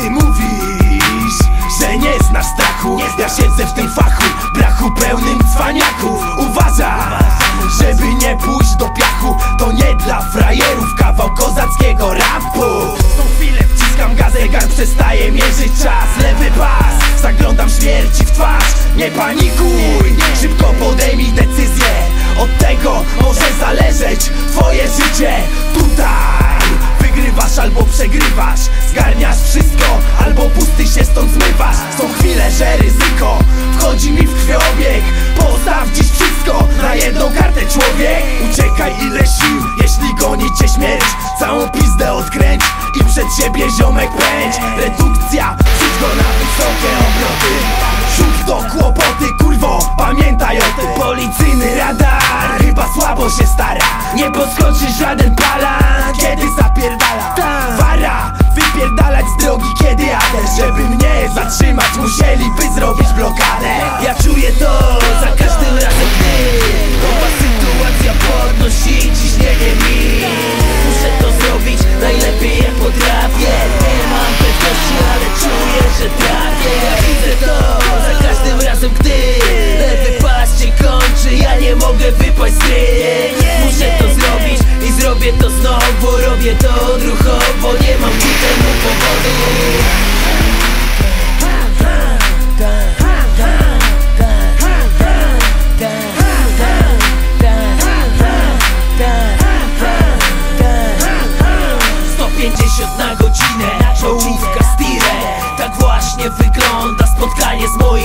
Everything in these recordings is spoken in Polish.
ty mówisz, że nie znasz strachu Ja siedzę w tym fachu, brachu pełnym cwaniaków. Uważam, żeby nie pójść do piachu To nie dla frajerów kawał kozackiego rapu. Tą chwilę wciskam gaz, zegar przestaje mierzyć czas. Lewy pas, zaglądam śmierci w twarz. Nie panikuj, szybko podejmij decyzję. człowiek. Uciekaj ile sił, jeśli gonicie śmierć. Całą pizdę odkręć i przed siebie ziomek pędź. Redukcja, rzuć go na wysokie obroty. Rzuć do kłopoty, kurwo, pamiętaj o tym. Policyjny radar, chyba słabo się stara. Nie podskoczy żaden palan, kiedy zapierdala. Tak. Wara, wypierdalać z drogi, kiedy jadę. Żeby mnie zatrzymać, musieliby zrobić blokadę. Ja czuję to, za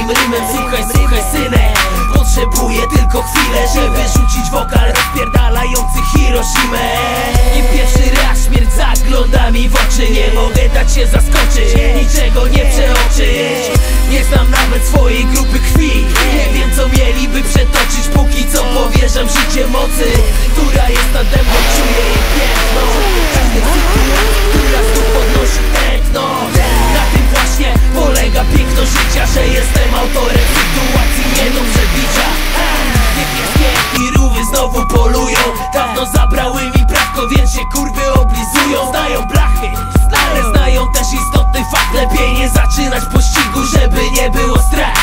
moim rymem Słuchaj, słuchaj synek Potrzebuję tylko chwilę, żeby rzucić wokal rozpierdalający Hiroshimę. I pierwszy raz śmierć zagląda mi w oczy. Nie mogę dać się zaskoczyć, niczego nie przeoczyć. Nie znam nawet swojej grupy krwi. zaczynać pościgu, żeby nie było strachu.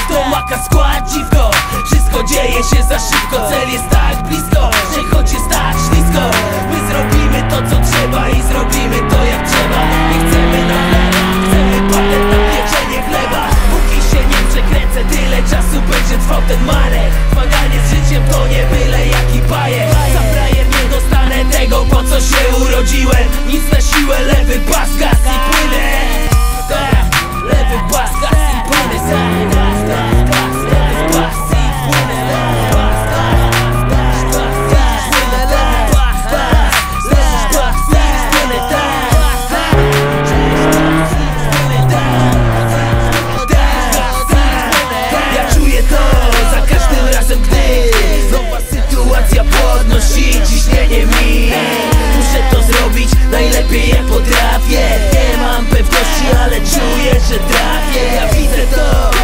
że trafię. Ja widzę to.